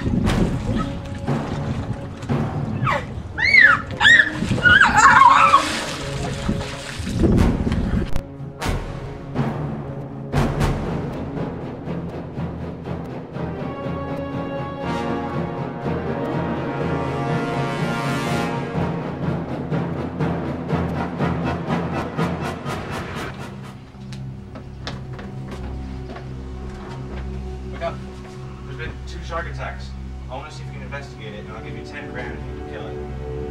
Look up been two shark attacks. I want to see if you can investigate it, and I'll give you 10 grand if you can kill it.